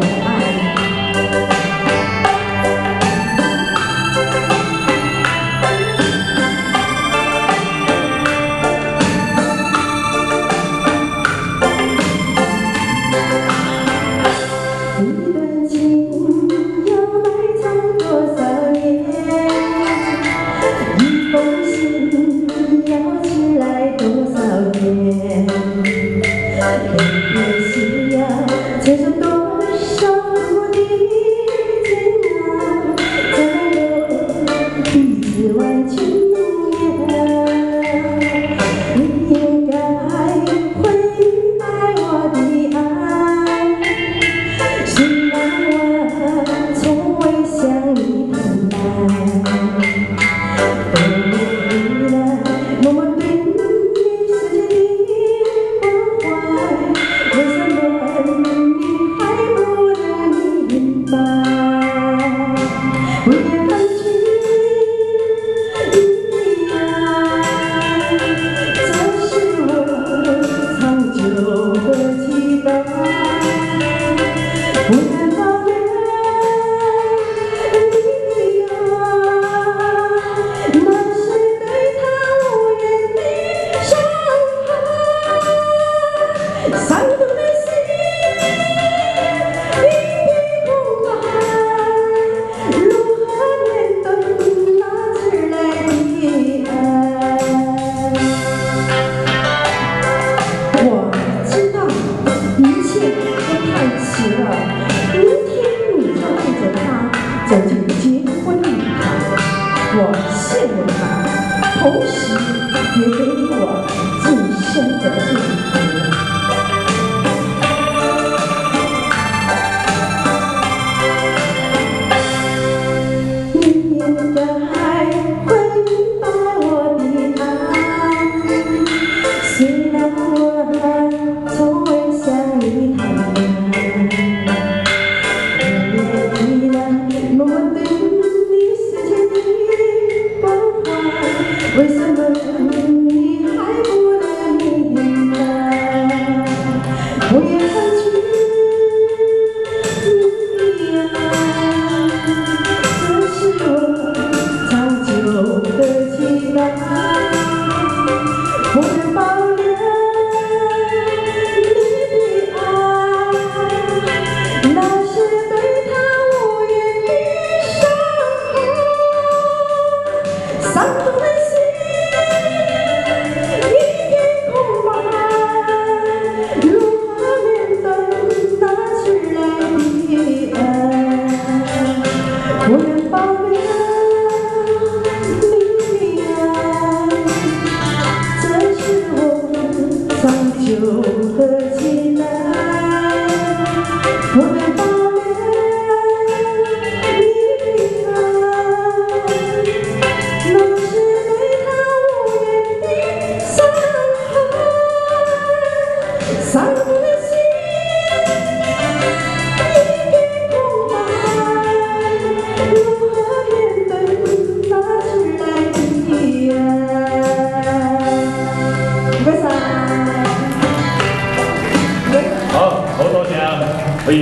Oh, 我同时也给予我自身的幸福。But